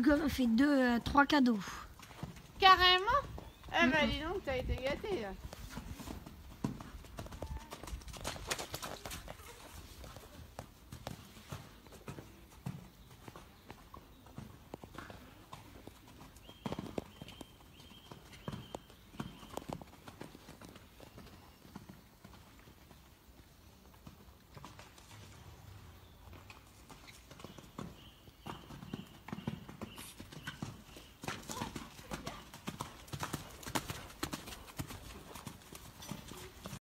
du fait deux, euh, trois cadeaux. Carrément? Eh ben dis donc, t'as été gâté là.